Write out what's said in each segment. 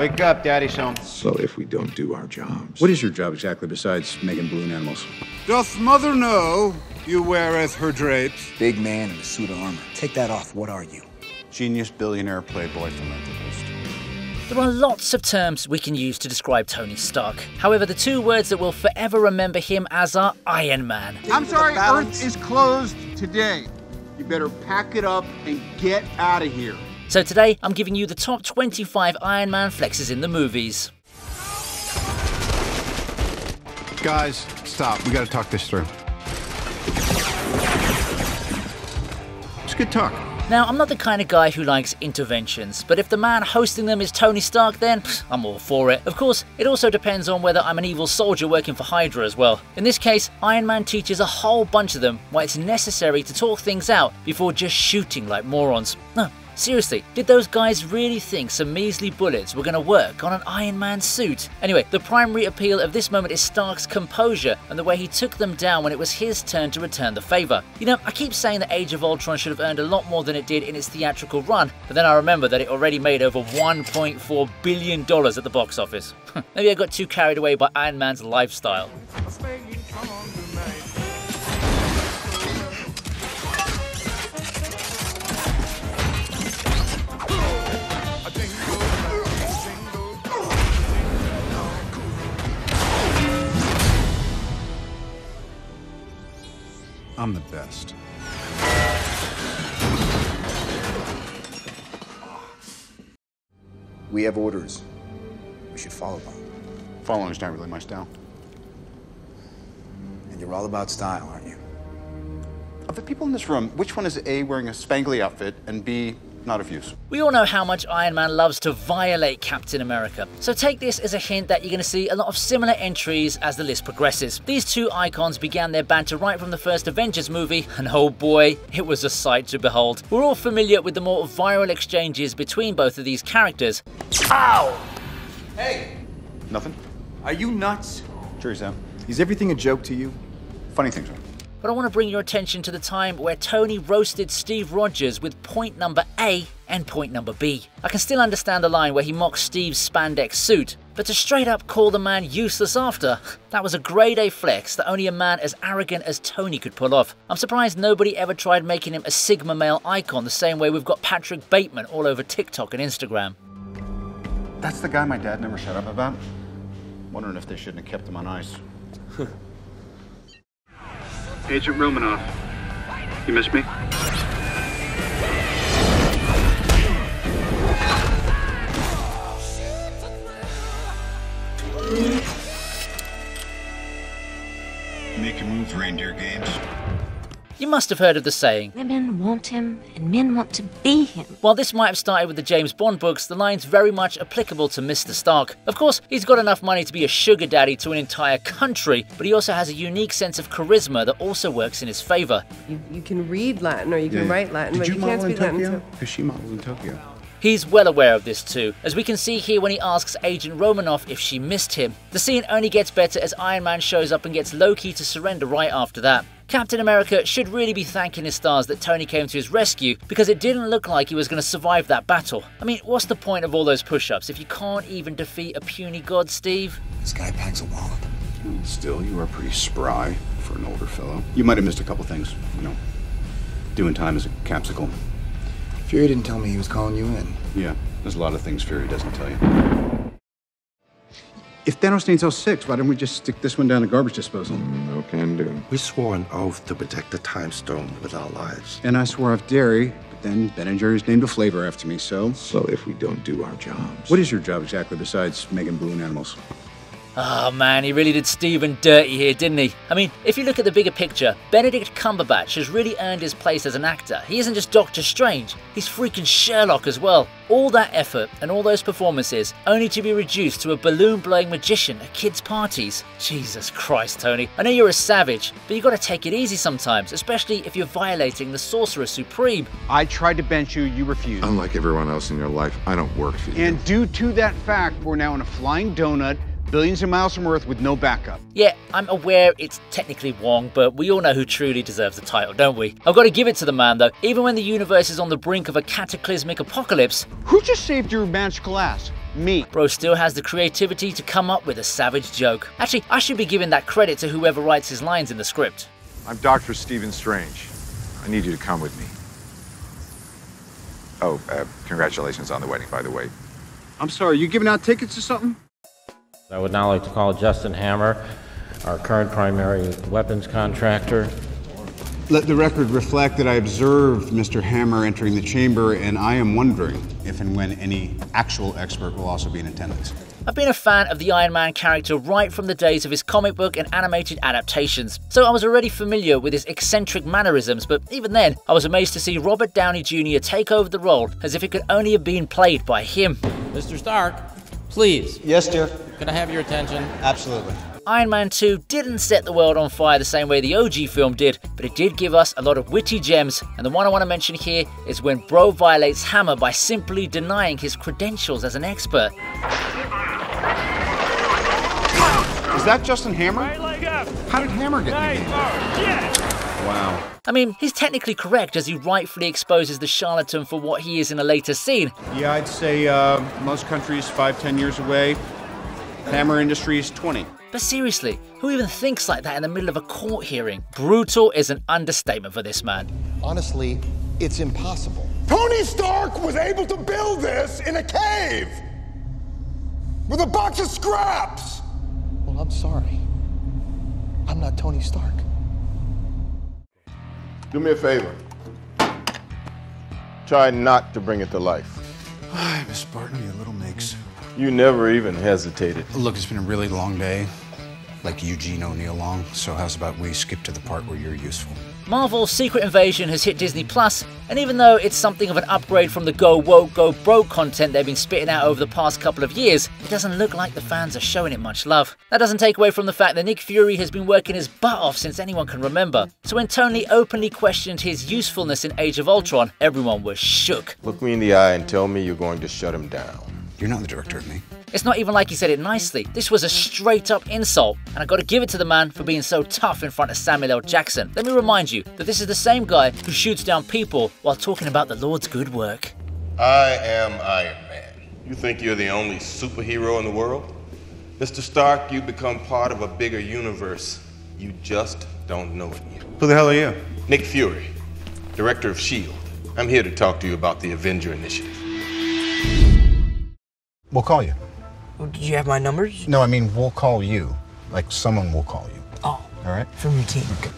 Wake up, Daddy's home. So if we don't do our jobs. What is your job exactly besides making balloon animals? Doth mother know you weareth her drapes? Big man in a suit of armor. Take that off. What are you? Genius, billionaire, playboy, philanthropist. There are lots of terms we can use to describe Tony Stark. However, the two words that will forever remember him as are Iron Man. I'm sorry, Earth is closed today. You better pack it up and get out of here. So today, I'm giving you the top 25 Iron Man flexes in the movies. Guys, stop. We gotta talk this through. It's good talk. Now, I'm not the kind of guy who likes interventions, but if the man hosting them is Tony Stark, then pff, I'm all for it. Of course, it also depends on whether I'm an evil soldier working for Hydra as well. In this case, Iron Man teaches a whole bunch of them why it's necessary to talk things out before just shooting like morons. No, Seriously, did those guys really think some measly bullets were going to work on an Iron Man suit? Anyway, the primary appeal of this moment is Stark's composure and the way he took them down when it was his turn to return the favour. You know, I keep saying that Age of Ultron should have earned a lot more than it did in its theatrical run, but then I remember that it already made over $1.4 billion at the box office. Maybe I got too carried away by Iron Man's lifestyle. I'm the best. We have orders. We should follow them. Following's not really my style. And you're all about style, aren't you? Of the people in this room, which one is A, wearing a spangly outfit, and B, not of use? We all know how much Iron Man loves to violate Captain America, so take this as a hint that you're going to see a lot of similar entries as the list progresses. These two icons began their banter right from the first Avengers movie, and oh boy, it was a sight to behold. We're all familiar with the more viral exchanges between both of these characters. Ow! Hey! Nothing? Are you nuts? Sure, Sam. Is everything a joke to you? Funny things are. But I want to bring your attention to the time where Tony roasted Steve Rogers with point number A and point number B. I can still understand the line where he mocks Steve's spandex suit, but to straight up call the man useless after, that was a grade A flex that only a man as arrogant as Tony could pull off. I'm surprised nobody ever tried making him a Sigma male icon the same way we've got Patrick Bateman all over TikTok and Instagram. That's the guy my dad never shut up about. Wondering if they shouldn't have kept him on ice. Agent Romanoff, you miss me? Make a move, reindeer games. You must have heard of the saying. Women want him, and men want to be him. While this might have started with the James Bond books, the line's very much applicable to Mr. Stark. Of course, he's got enough money to be a sugar daddy to an entire country, but he also has a unique sense of charisma that also works in his favour. You, you can read Latin or you can Yeah. write Latin, Did but you, you, can't model in speak Latin. Tokyo? Because she modeled in Tokyo. He's well aware of this too, as we can see here when he asks Agent Romanoff if she missed him. The scene only gets better as Iron Man shows up and gets Loki to surrender right after that. Captain America should really be thanking his stars that Tony came to his rescue because it didn't look like he was going to survive that battle. I mean, what's the point of all those push ups if you can't even defeat a puny god, Steve? This guy packs a wallop. Still, you are pretty spry for an older fellow. You might have missed a couple things, you know. Doing time as a capsicle. Fury didn't tell me he was calling you in. Yeah, there's a lot of things Fury doesn't tell you. If Thanos needs all six, why don't we just stick this one down the garbage disposal? No can do. We swore an oath to protect the time stone with our lives. And I swore off dairy, but then Ben and Jerry's named a flavor after me, so. So if we don't do our jobs. What is your job exactly besides making balloon animals? Oh man, he really did Steven dirty here, didn't he? I mean, if you look at the bigger picture, Benedict Cumberbatch has really earned his place as an actor. He isn't just Doctor Strange, he's freaking Sherlock as well. All that effort and all those performances only to be reduced to a balloon blowing magician at kids' parties. Jesus Christ, Tony. I know you're a savage, but you gotta take it easy sometimes, especially if you're violating the Sorcerer Supreme. I tried to bench you, you refused. Unlike everyone else in your life, I don't work for you. And due to that fact, we're now in a flying donut billions of miles from Earth with no backup. Yeah, I'm aware it's technically wrong, but we all know who truly deserves the title, don't we? I've got to give it to the man though. Even when the universe is on the brink of a cataclysmic apocalypse, Who just saved your magical ass? Me. Bro still has the creativity to come up with a savage joke. Actually, I should be giving that credit to whoever writes his lines in the script. I'm Dr. Stephen Strange. I need you to come with me. Oh, uh, congratulations on the wedding, by the way. I'm sorry, you giving out tickets or something? I would now like to call Justin Hammer, our current primary weapons contractor. Let the record reflect that I observed Mr. Hammer entering the chamber, and I am wondering if and when any actual expert will also be in attendance. I've been a fan of the Iron Man character right from the days of his comic book and animated adaptations, so I was already familiar with his eccentric mannerisms, but even then, I was amazed to see Robert Downey Jr. take over the role as if it could only have been played by him. Mr. Stark, please. Yes, dear. Can I have your attention? Absolutely. Iron Man 2 didn't set the world on fire the same way the OG film did, but it did give us a lot of witty gems, and the one I want to mention here is when Bro violates Hammer by simply denying his credentials as an expert. Is that Justin Hammer? How did Hammer get in the game? Wow. I mean, he's technically correct as he rightfully exposes the charlatan for what he is in a later scene. Yeah, I'd say uh, most countries five, ten years away. Hammer Industries, 20. But seriously, who even thinks like that in the middle of a court hearing? Brutal is an understatement for this man. Honestly, it's impossible. Tony Stark was able to build this in a cave with a box of scraps. Well, I'm sorry. I'm not Tony Stark. Do me a favor. Try not to bring it to life. I miss Spartan, you little minx. You never even hesitated. Look, it's been a really long day, like Eugene O'Neill long, so how's about we skip to the part where you're useful? Marvel's Secret Invasion has hit Disney Plus, and even though it's something of an upgrade from the go woke, go broke content they've been spitting out over the past couple of years, it doesn't look like the fans are showing it much love. That doesn't take away from the fact that Nick Fury has been working his butt off since anyone can remember. So when Tony openly questioned his usefulness in Age of Ultron, everyone was shook. Look me in the eye and tell me you're going to shut him down. You're not the director of me. It's not even like he said it nicely. This was a straight up insult, and I gotta give it to the man for being so tough in front of Samuel L. Jackson. Let me remind you that this is the same guy who shoots down people while talking about the Lord's good work. I am Iron Man. You think you're the only superhero in the world? Mr. Stark, you become part of a bigger universe. You just don't know it yet. Who the hell are you? Nick Fury, Director of S.H.I.E.L.D. I'm here to talk to you about the Avenger Initiative. We'll call you. Oh, did you have my numbers? No, I mean, we'll call you. Like, someone will call you. Oh. All right? From your team. Okay.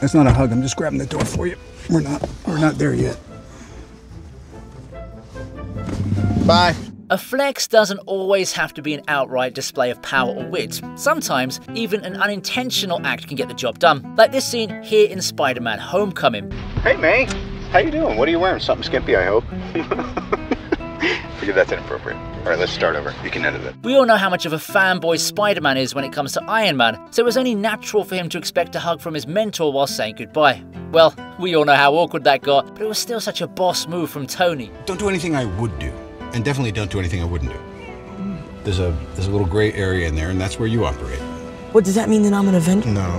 That's not a hug. I'm just grabbing the door for you. We're not. We're not there yet. Bye. A flex doesn't always have to be an outright display of power or wit. Sometimes, even an unintentional act can get the job done. Like this scene here in Spider-Man Homecoming. Hey, May. How you doing? What are you wearing? Something skimpy, I hope. Forget that's inappropriate. All right, let's start over. You can edit it. We all know how much of a fanboy Spider-Man is when it comes to Iron Man, so it was only natural for him to expect a hug from his mentor while saying goodbye. Well, we all know how awkward that got, but it was still such a boss move from Tony. Don't do anything I would do, and definitely don't do anything I wouldn't do. There's a there's a little gray area in there, and that's where you operate. What does that mean that I'm an event? No.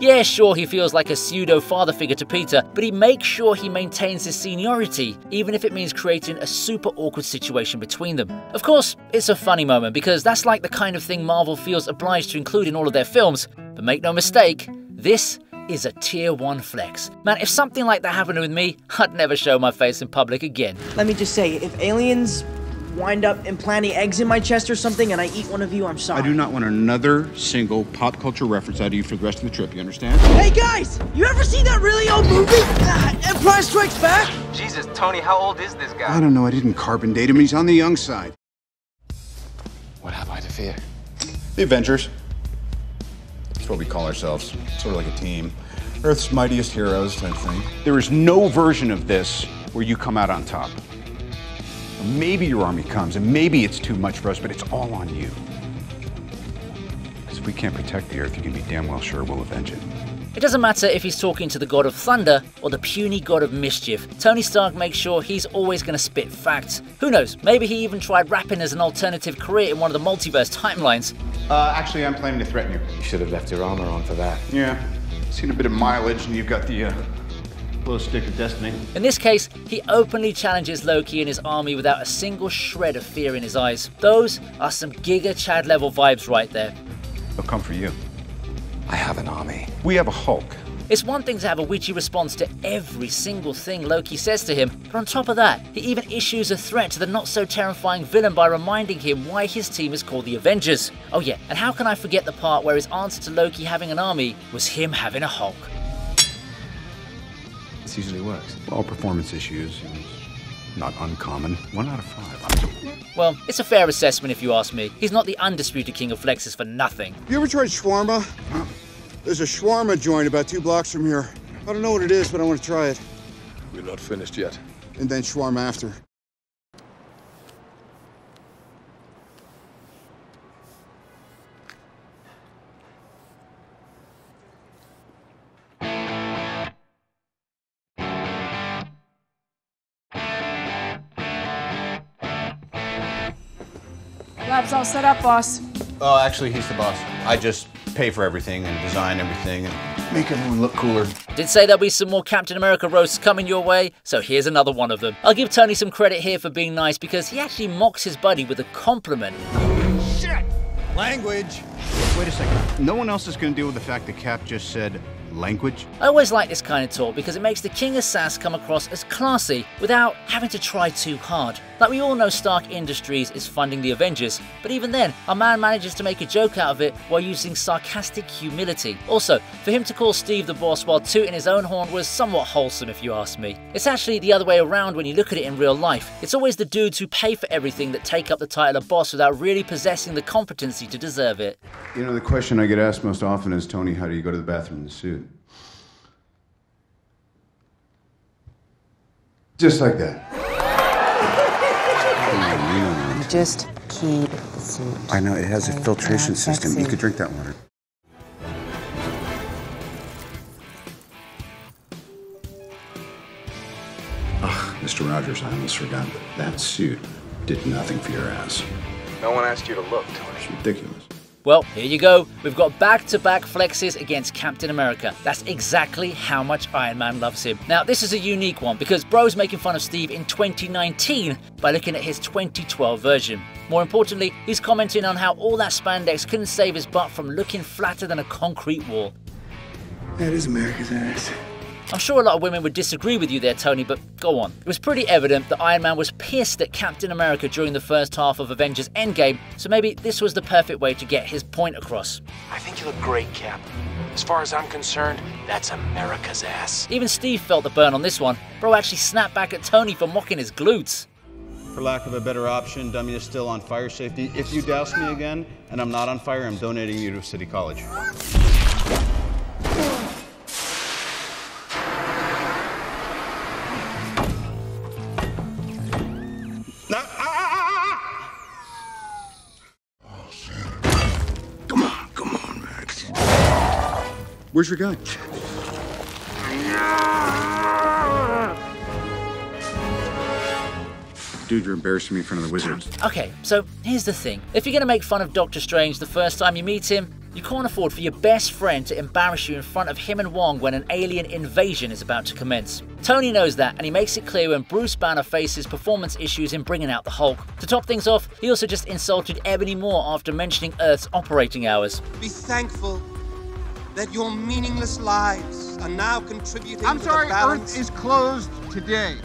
Yeah, sure, he feels like a pseudo father figure to Peter, but he makes sure he maintains his seniority, even if it means creating a super awkward situation between them. Of course, it's a funny moment because that's like the kind of thing Marvel feels obliged to include in all of their films, but make no mistake, this is a tier 1 flex. Man, if something like that happened with me, I'd never show my face in public again. Let me just say, if aliens wind up implanting eggs in my chest or something and I eat one of you, I'm sorry. I do not want another single pop culture reference out of you for the rest of the trip. You understand? Hey guys, you ever seen that really old movie? Uh, Empire Strikes Back? Jesus, Tony, how old is this guy? I don't know. I didn't carbon date him. He's on the young side. What have I to fear? The Avengers. That's what we call ourselves. Sort of like a team. Earth's mightiest heroes type thing. There is no version of this where you come out on top. Maybe your army comes, and maybe it's too much for us, but it's all on you. Because if we can't protect the Earth, you can be damn well sure we'll avenge it. It doesn't matter if he's talking to the god of thunder or the puny god of mischief, Tony Stark makes sure he's always going to spit facts. Who knows, maybe he even tried rapping as an alternative career in one of the multiverse timelines. Uh, actually, I'm planning to threaten you. You should have left your armor on for that. Yeah, seen a bit of mileage, and you've got the uh, glow stick of destiny. In this case, he openly challenges Loki and his army without a single shred of fear in his eyes. Those are some Giga Chad level vibes right there. They'll come for you. I have an army. We have a Hulk. It's one thing to have a witchy response to every single thing Loki says to him, but on top of that, he even issues a threat to the not so terrifying villain by reminding him why his team is called the Avengers. Oh yeah, and how can I forget the part where his answer to Loki having an army was him having a Hulk? This usually works. All performance issues, not uncommon. One out of five. Well, it's a fair assessment if you ask me. He's not the undisputed king of flexes for nothing. You ever tried shawarma? There's a shawarma joint about two blocks from here. I don't know what it is, but I want to try it. We're not finished yet. And then shawarma after. Lab's all set up, boss. Oh, actually, he's the boss. I just pay for everything and design everything and make everyone look cooler. Did say there'll be some more Captain America roasts coming your way, so here's another one of them. I'll give Tony some credit here for being nice because he actually mocks his buddy with a compliment. Shit! Language. Wait a second. No one else is going to deal with the fact that Cap just said language? I always like this kind of talk because it makes the King of Sass come across as classy without having to try too hard. Like we all know Stark Industries is funding the Avengers, but even then, our man manages to make a joke out of it while using sarcastic humility. Also, for him to call Steve the boss while tooting his own horn was somewhat wholesome if you ask me. It's actually the other way around when you look at it in real life. It's always the dudes who pay for everything that take up the title of boss without really possessing the competency to deserve it. You know, the question I get asked most often is, Tony, how do you go to the bathroom in the suit? Just like that. You just keep the suit. I know, it has a filtration yeah, system. You could drink that water. Ugh, Mr. Rogers, I almost forgot that that suit did nothing for your ass. No one asked you to look, Tony. It's ridiculous. Well, here you go. We've got back to back flexes against Captain America. That's exactly how much Iron Man loves him. Now, this is a unique one because Bro's making fun of Steve in 2019 by looking at his 2012 version. More importantly, he's commenting on how all that spandex couldn't save his butt from looking flatter than a concrete wall. That is America's ass. I'm sure a lot of women would disagree with you there, Tony, but go on. It was pretty evident that Iron Man was pissed at Captain America during the first half of Avengers Endgame, so maybe this was the perfect way to get his point across. I think you look great, Cap. As far as I'm concerned, that's America's ass. Even Steve felt the burn on this one. Bro actually snapped back at Tony for mocking his glutes. For lack of a better option, dummy is still on fire safety. If you douse me again and I'm not on fire, I'm donating you to City College. Where's your gun? Dude, you're embarrassing me in front of the wizards. Okay, so here's the thing. If you're gonna make fun of Doctor Strange the first time you meet him, you can't afford for your best friend to embarrass you in front of him and Wong when an alien invasion is about to commence. Tony knows that, and he makes it clear when Bruce Banner faces performance issues in bringing out the Hulk. To top things off, he also just insulted Ebony Maw after mentioning Earth's operating hours. Be thankful that your meaningless lives are now contributing I'm to sorry, the balance. Earth is closed today.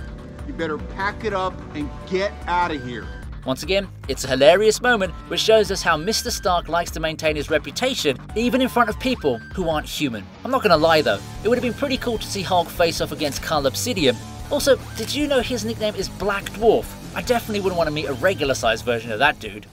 You better pack it up and get out of here. Once again, it's a hilarious moment which shows us how Mr. Stark likes to maintain his reputation even in front of people who aren't human. I'm not gonna lie though, it would have been pretty cool to see Hulk face off against Cull Obsidian. Also, did you know his nickname is Black Dwarf? I definitely wouldn't want to meet a regular sized version of that dude.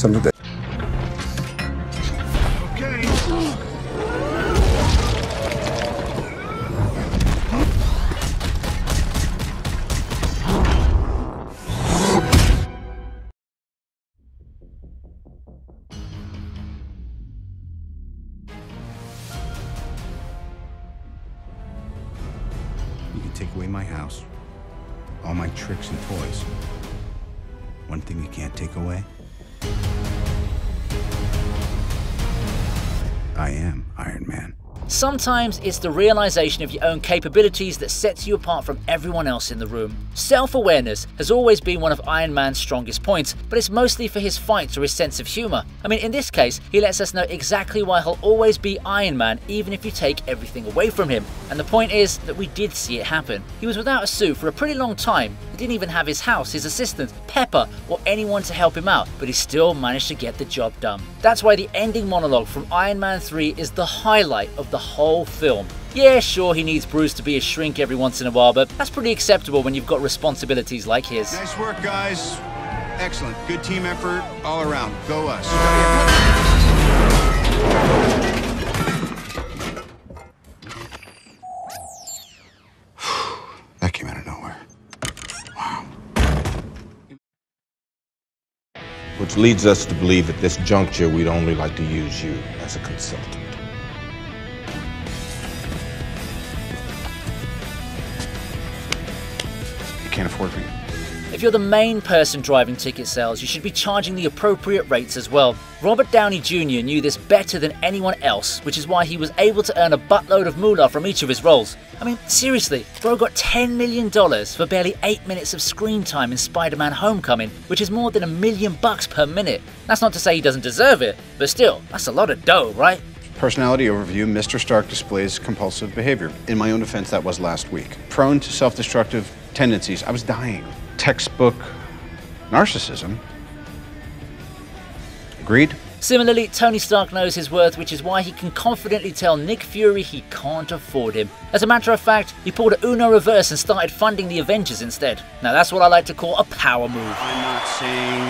Something Sometimes it's the realization of your own capabilities that sets you apart from everyone else in the room. Self awareness has always been one of Iron Man's strongest points, but it's mostly for his fights or his sense of humour. I mean, in this case, he lets us know exactly why he'll always be Iron Man, even if you take everything away from him. And the point is that we did see it happen. He was without a suit for a pretty long time, he didn't even have his house, his assistant, Pepper, or anyone to help him out, but he still managed to get the job done. That's why the ending monologue from Iron Man 3 is the highlight of the whole film. Yeah, sure, he needs Bruce to be a shrink every once in a while, but that's pretty acceptable when you've got responsibilities like his. Nice work, guys. Excellent. Good team effort all around. Go us. That came out of nowhere. Which leads us to believe at this juncture we'd only like to use you as a consultant. Can't afford for you. If you're the main person driving ticket sales, you should be charging the appropriate rates as well. Robert Downey Jr. knew this better than anyone else, which is why he was able to earn a buttload of moolah from each of his roles. I mean, seriously, bro got $10 million for barely 8 minutes of screen time in Spider Man Homecoming, which is more than a million bucks per minute. That's not to say he doesn't deserve it, but still, that's a lot of dough, right? Personality overview Mr. Stark displays compulsive behavior. In my own defense, that was last week. Prone to self destructive tendencies. I was dying. Textbook narcissism. Agreed? Similarly, Tony Stark knows his worth, which is why he can confidently tell Nick Fury he can't afford him. As a matter of fact, he pulled a Uno reverse and started funding the Avengers instead. Now that's what I like to call a power move. I'm not saying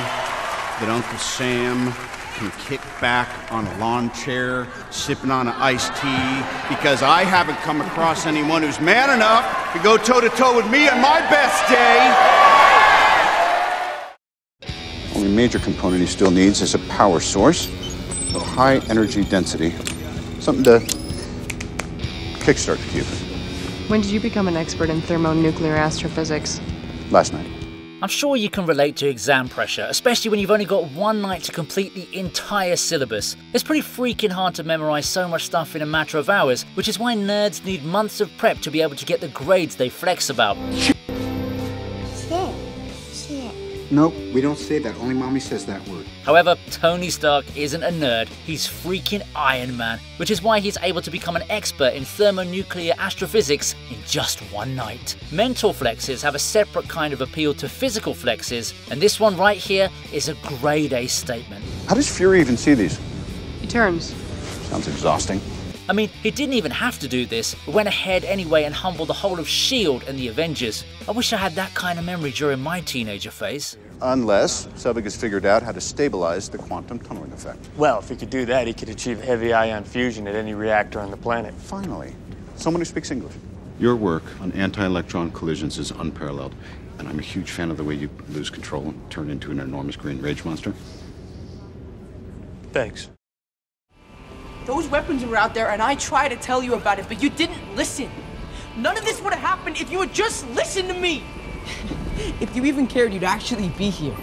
that Uncle Sam can kick back on a lawn chair, sipping on an iced tea, because I haven't come across anyone who's man enough to go toe to toe with me on my best day. Only major component he still needs is a power source of high energy density. Something to kickstart the cube. When did you become an expert in thermonuclear astrophysics? Last night. I'm sure you can relate to exam pressure, especially when you've only got one night to complete the entire syllabus. It's pretty freaking hard to memorize so much stuff in a matter of hours, which is why nerds need months of prep to be able to get the grades they flex about. Nope, we don't say that. Only mommy says that word. However, Tony Stark isn't a nerd, he's freaking Iron Man, which is why he's able to become an expert in thermonuclear astrophysics in just one night. Mental flexes have a separate kind of appeal to physical flexes, and this one right here is a grade A statement. How does Fury even see these? He turns. Sounds exhausting. I mean, he didn't even have to do this, but went ahead anyway and humbled the whole of S.H.I.E.L.D. and the Avengers. I wish I had that kind of memory during my teenager phase. Unless Selvig has figured out how to stabilize the quantum tunneling effect. Well, if he could do that, he could achieve heavy ion fusion at any reactor on the planet. Finally, someone who speaks English. Your work on anti-electron collisions is unparalleled, and I'm a huge fan of the way you lose control and turn into an enormous green rage monster. Thanks. Those weapons were out there, and I tried to tell you about it, but you didn't listen. None of this would have happened if you had just listened to me. if you even cared, you'd actually be here.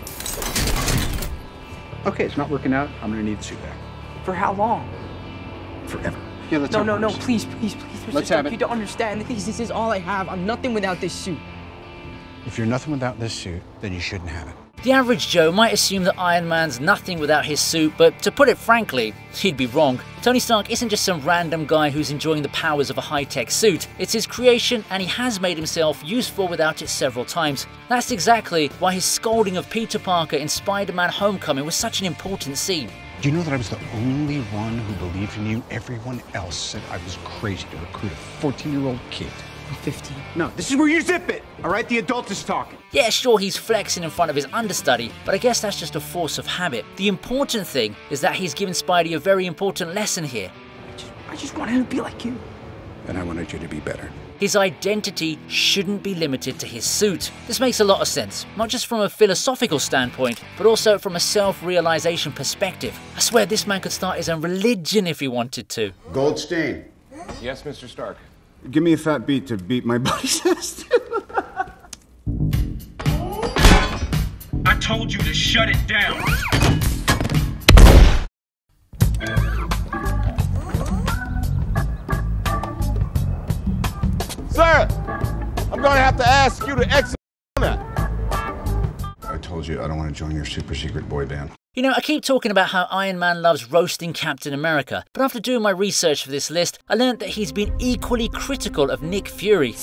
Okay, it's not working out. I'm gonna need the suit back. For how long? Forever. Yeah, let's no, have no, no, words. please, please, please. Mr. Let's Stark, have it. You don't understand. This, this is all I have. I'm nothing without this suit. If you're nothing without this suit, then you shouldn't have it. The average Joe might assume that Iron Man's nothing without his suit, but to put it frankly, he'd be wrong. Tony Stark isn't just some random guy who's enjoying the powers of a high tech suit. It's his creation, and he has made himself useful without it several times. That's exactly why his scolding of Peter Parker in Spider Man Homecoming was such an important scene. Do you know that I was the only one who believed in you? Everyone else said I was crazy to recruit a 14 year old kid. I'm 15. No, this is where you zip it. All right, the adult is talking. Yeah, sure, he's flexing in front of his understudy, but I guess that's just a force of habit. The important thing is that he's given Spidey a very important lesson here. I just wanted to be like you. And I wanted you to be better. His identity shouldn't be limited to his suit. This makes a lot of sense, not just from a philosophical standpoint, but also from a self realization perspective. I swear this man could start his own religion if he wanted to. Goldstein. Yes, Mr. Stark. Give me a fat beat to beat my buddy's ass. I told you to shut it down. Sir, I'm gonna have to ask you to exit that. I told you I don't want to join your super secret boy band. You know, I keep talking about how Iron Man loves roasting Captain America, but after doing my research for this list, I learned that he's been equally critical of Nick Fury.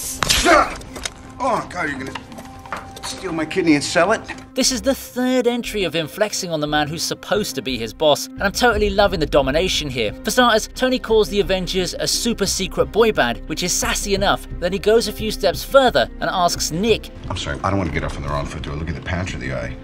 Oh, God, you're gonna steal my kidney and sell it? This is the third entry of him flexing on the man who's supposed to be his boss, and I'm totally loving the domination here. For starters, Tony calls the Avengers a super secret boy band, which is sassy enough. Then he goes a few steps further and asks Nick, I'm sorry, I don't want to get off on the wrong foot. Do I look at the patch the eye?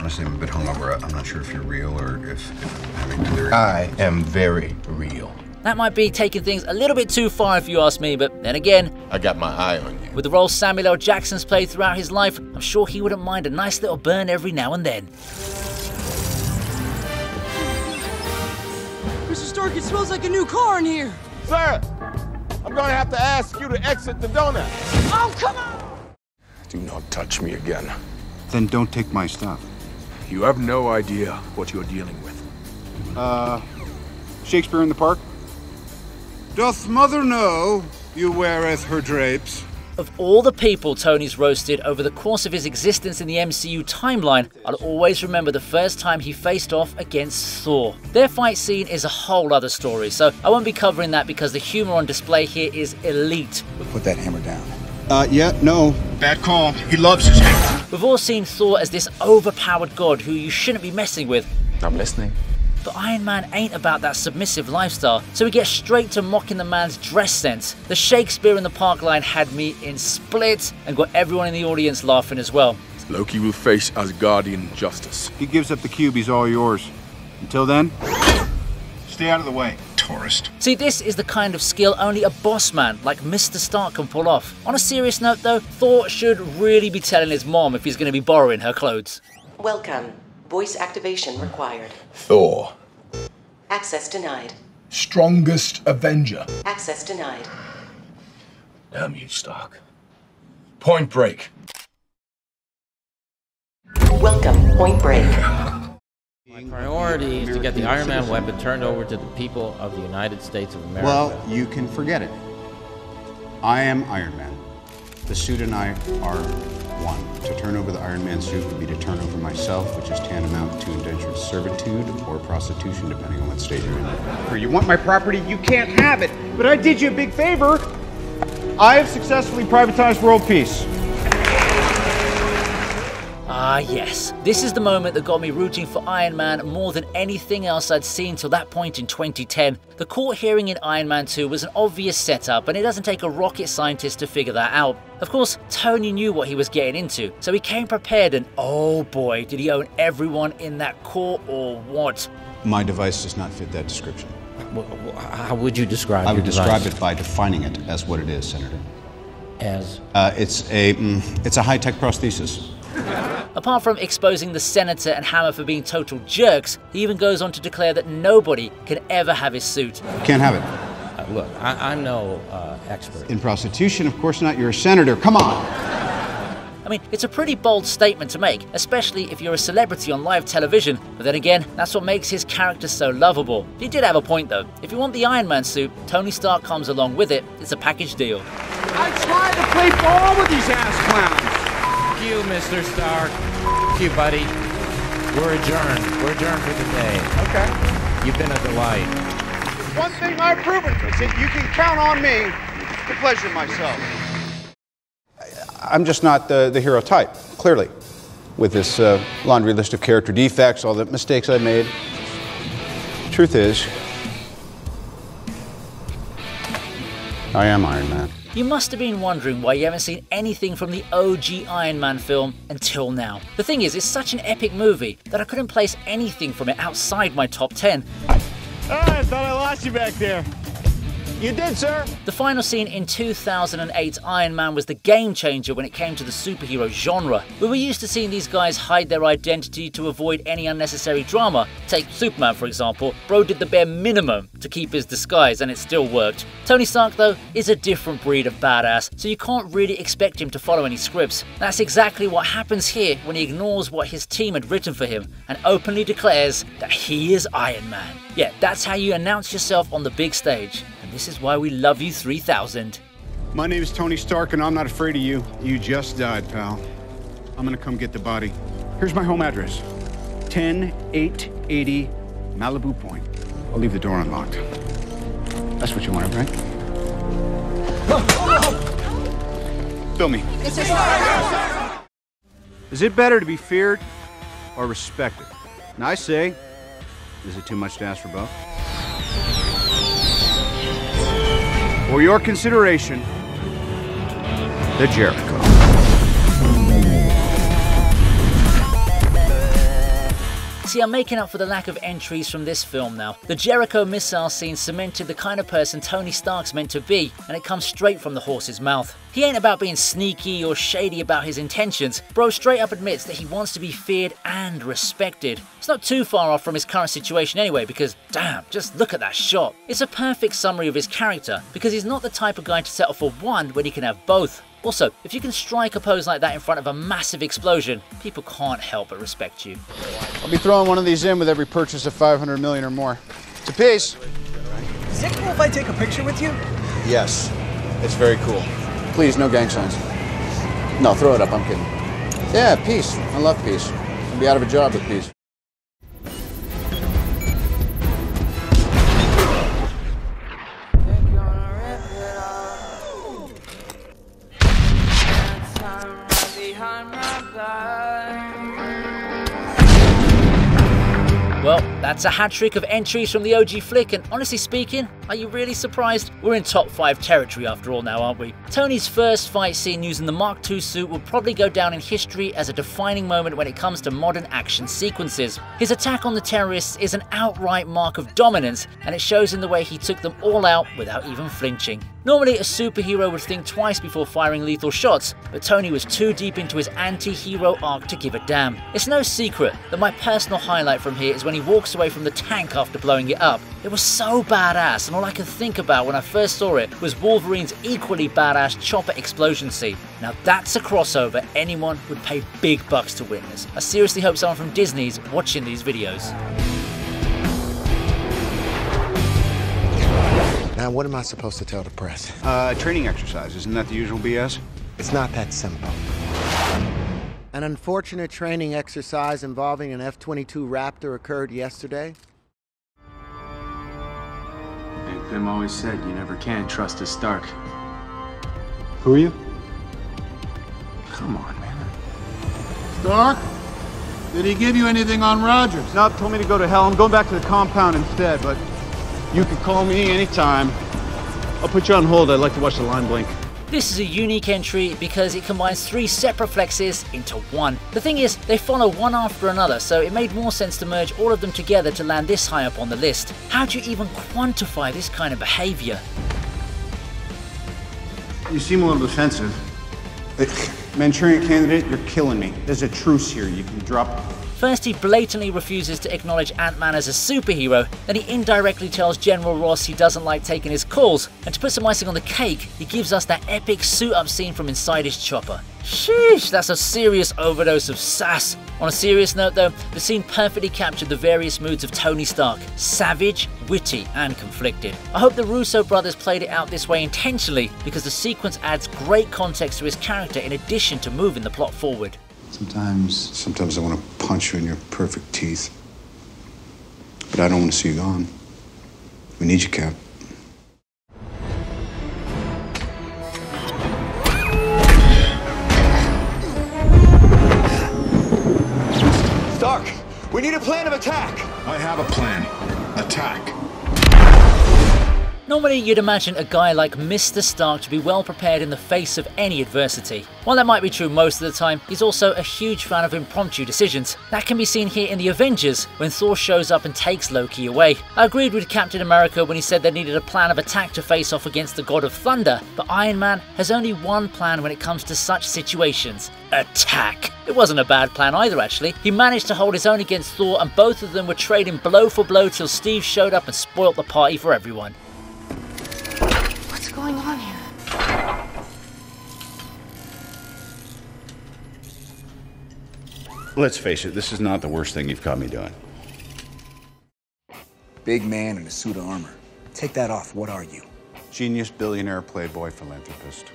Honestly, I'm a bit hungover. I'm not sure if you're real or if, if I'm having delirium. I am very real. That might be taking things a little bit too far if you ask me, but then again, I got my eye on you. with the role Samuel L. Jackson's played throughout his life, I'm sure he wouldn't mind a nice little burn every now and then. Mr. Stark, it smells like a new car in here. Sir, I'm gonna have to ask you to exit the donut. Oh, come on! Do not touch me again. Then don't take my stuff. You have no idea what you're dealing with. Uh, Shakespeare in the Park? Doth mother know you weareth her drapes? Of all the people Tony's roasted over the course of his existence in the MCU timeline, I'll always remember the first time he faced off against Thor. Their fight scene is a whole other story, so I won't be covering that because the humour on display here is elite. Put that hammer down. Uh, yeah, no. Bad call. He loves his hammer. We've all seen Thor as this overpowered god who you shouldn't be messing with, I'm listening. but Iron Man ain't about that submissive lifestyle, so we get straight to mocking the man's dress sense. The Shakespeare in the Park line had me in splits and got everyone in the audience laughing as well. Loki will face Asgardian justice. He gives up the cube, he's all yours. Until then, stay out of the way. Tourist. See, this is the kind of skill only a boss man like Mr. Stark can pull off. On a serious note, though, Thor should really be telling his mom if he's going to be borrowing her clothes. Welcome. Voice activation required. Thor. Access denied. Strongest Avenger. Access denied. Damn you, Stark. Point break. Welcome, Point Break. My priority is to get the Iron Man weapon turned over to the people of the United States of America. Well, you can forget it. I am Iron Man. The suit and I are one. To turn over the Iron Man suit would be to turn over myself, which is tantamount to indentured servitude or prostitution, depending on what state you're in. You want my property? You can't have it. But I did you a big favor. I have successfully privatized world peace. Ah, yes. This is the moment that got me rooting for Iron Man more than anything else I'd seen till that point in 2010. The court hearing in Iron Man 2 was an obvious setup, and it doesn't take a rocket scientist to figure that out. Of course, Tony knew what he was getting into, so he came prepared, and oh boy, did he own everyone in that court or what? My device does not fit that description. How would you describe it? I would your device? describe it by defining it as what it is, Senator. As? Uh, it's a mm, it's a high-tech prosthesis. Apart from exposing the Senator and Hammer for being total jerks, he even goes on to declare that nobody can ever have his suit. Can't have it. Uh, look, I, I'm no uh, expert. In prostitution, of course not. You're a senator. Come on. I mean, it's a pretty bold statement to make, especially if you're a celebrity on live television. But then again, that's what makes his character so lovable. He did have a point though. If you want the Iron Man suit, Tony Stark comes along with it. It's a package deal. I tried to play ball with these ass clowns. Fuck you, Mr. Stark. Fuck you, buddy. We're adjourned. We're adjourned for the day. Okay. You've been a delight. One thing I've proven is that you can count on me to pleasure myself. I'm just not the, the hero type, clearly. With this uh, laundry list of character defects, all the mistakes I made. Truth is, I am Iron Man. You must have been wondering why you haven't seen anything from the OG Iron Man film until now. The thing is, it's such an epic movie that I couldn't place anything from it outside my top 10. Ah, I thought I lost you back there. You did, sir. The final scene in 2008's Iron Man was the game changer when it came to the superhero genre. We were used to seeing these guys hide their identity to avoid any unnecessary drama. Take Superman, for example. Bro did the bare minimum to keep his disguise, and it still worked. Tony Stark, though, is a different breed of badass, so you can't really expect him to follow any scripts. That's exactly what happens here when he ignores what his team had written for him and openly declares that he is Iron Man. Yeah, that's how you announce yourself on the big stage. And this is why we love you 3000. My name is Tony Stark, and I'm not afraid of you. You just died, pal. I'm gonna come get the body. Here's my home address 10880 Malibu Point. I'll leave the door unlocked. That's what you wanted, right? Fill me. Is it better to be feared or respected? And I say, is it too much to ask for both? For your consideration, the Jericho. See, I'm making up for the lack of entries from this film now. The Jericho missile scene cemented the kind of person Tony Stark's meant to be, and it comes straight from the horse's mouth. He ain't about being sneaky or shady about his intentions. Bro straight up admits that he wants to be feared and respected. It's not too far off from his current situation anyway, because damn, just look at that shot. It's a perfect summary of his character, because he's not the type of guy to settle for one when he can have both. Also, if you can strike a pose like that in front of a massive explosion, people can't help but respect you. I'll be throwing one of these in with every purchase of 500 million or more. It's a piece. Is it cool if I take a picture with you? Yes, it's very cool. Please, no gang signs. No, throw it up. I'm kidding. Yeah, peace. I love peace. I'll be out of a job with peace. Well, that's a hat trick of entries from the OG flick, and honestly speaking, are you really surprised? We're in top 5 territory after all now, aren't we? Tony's first fight scene using the Mark II suit will probably go down in history as a defining moment when it comes to modern action sequences. His attack on the terrorists is an outright mark of dominance, and it shows in the way he took them all out without even flinching. Normally, a superhero would think twice before firing lethal shots, but Tony was too deep into his anti hero arc to give a damn. It's no secret that my personal highlight from here is when he walks away from the tank after blowing it up. It was so badass, and all I could think about when I first saw it was Wolverine's equally badass chopper explosion scene. Now, that's a crossover anyone would pay big bucks to witness. I seriously hope someone from Disney's watching these videos. Now, what am I supposed to tell the press? Uh, training exercise. Isn't that the usual BS? It's not that simple. An unfortunate training exercise involving an F 22 Raptor occurred yesterday. Hank Pym always said you never can trust a Stark. Who are you? Come on, man. Stark? Did he give you anything on Rogers? No, told me to go to hell. I'm going back to the compound instead, but you can call me anytime. I'll put you on hold. I'd like to watch the line blink. This is a unique entry because it combines three separate flexes into one. The thing is, they follow one after another, so it made more sense to merge all of them together to land this high up on the list. How do you even quantify this kind of behavior? You seem a little defensive. Manchurian candidate, you're killing me. There's a truce here. You can drop First, he blatantly refuses to acknowledge Ant-Man as a superhero, then he indirectly tells General Ross he doesn't like taking his calls, and to put some icing on the cake, he gives us that epic suit-up scene from inside his chopper. Sheesh, that's a serious overdose of sass. On a serious note though, the scene perfectly captured the various moods of Tony Stark, savage, witty, and conflicted. I hope the Russo brothers played it out this way intentionally, because the sequence adds great context to his character in addition to moving the plot forward. Sometimes, sometimes I want to punch you in your perfect teeth. But I don't want to see you gone. We need you, Cap. Stark, we need a plan of attack. I have a plan. Attack. Normally, you'd imagine a guy like Mr. Stark to be well prepared in the face of any adversity. While that might be true most of the time, he's also a huge fan of impromptu decisions. That can be seen here in the Avengers, when Thor shows up and takes Loki away. I agreed with Captain America when he said they needed a plan of attack to face off against the God of Thunder, but Iron Man has only one plan when it comes to such situations attack. It wasn't a bad plan either, actually. He managed to hold his own against Thor, and both of them were trading blow for blow till Steve showed up and spoilt the party for everyone. What's going on here? Let's face it, this is not the worst thing you've caught me doing. Big man in a suit of armor. Take that off. What are you? Genius, billionaire, playboy, philanthropist.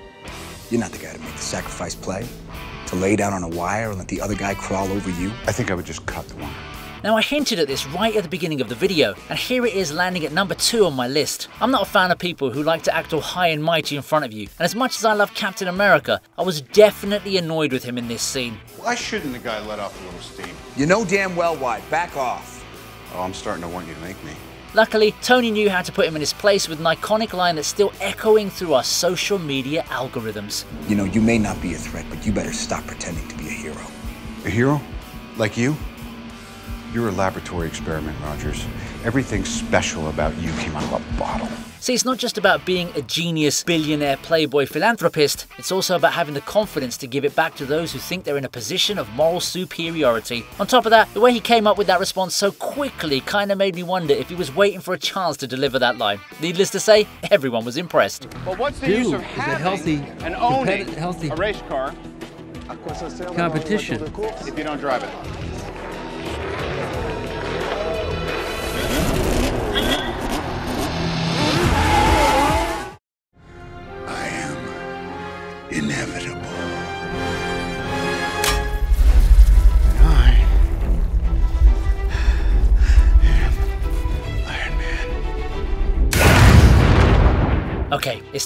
You're not the guy to make the sacrifice play. To lay down on a wire and let the other guy crawl over you. I think I would just cut the wire. Now I hinted at this right at the beginning of the video, and here it is landing at number 2 on my list. I'm not a fan of people who like to act all high and mighty in front of you, and as much as I love Captain America, I was definitely annoyed with him in this scene. Why shouldn't the guy let off a little steam? You know damn well why. Back off. Oh, I'm starting to want you to make me. Luckily, Tony knew how to put him in his place with an iconic line that's still echoing through our social media algorithms. You know, you may not be a threat, but you better stop pretending to be a hero. A hero? Like you? You're a laboratory experiment, Rogers. Everything special about you came out of a bottle. See, it's not just about being a genius, billionaire, playboy philanthropist, it's also about having the confidence to give it back to those who think they're in a position of moral superiority. On top of that, the way he came up with that response so quickly kinda made me wonder if he was waiting for a chance to deliver that line. Needless to say, everyone was impressed. Well, what's the Dude, use of is it having healthy, and owning competi- healthy a race car competition? if you don't drive it?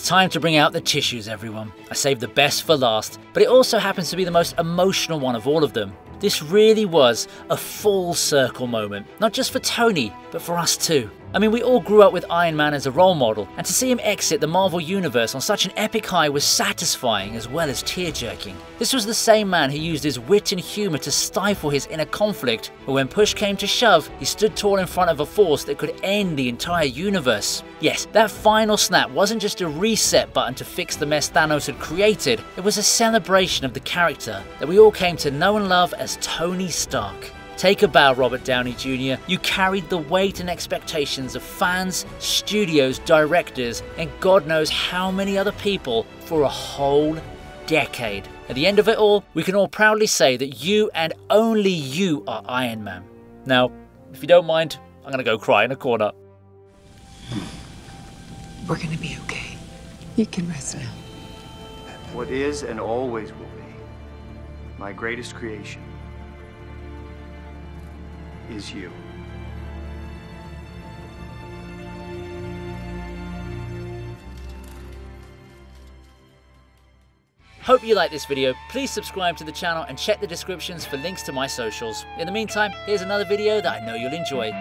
Time to bring out the tissues, everyone. I saved the best for last, but it also happens to be the most emotional one of all of them. This really was a full circle moment, not just for Tony, but for us too. I mean, we all grew up with Iron Man as a role model, and to see him exit the Marvel Universe on such an epic high was satisfying as well as tear jerking. This was the same man who used his wit and humour to stifle his inner conflict, but when push came to shove, he stood tall in front of a force that could end the entire universe. Yes, that final snap wasn't just a reset button to fix the mess Thanos had created, it was a celebration of the character that we all came to know and love as Tony Stark. Take a bow, Robert Downey Jr. You carried the weight and expectations of fans, studios, directors, and God knows how many other people for a whole decade. At the end of it all, we can all proudly say that you and only you are Iron Man. Now, if you don't mind, I'm gonna go cry in a corner. We're gonna be okay. You can rest now. What is and always will be my greatest creation is you. Hope you like this video, please subscribe to the channel and check the descriptions for links to my socials. In the meantime, here's another video that I know you'll enjoy.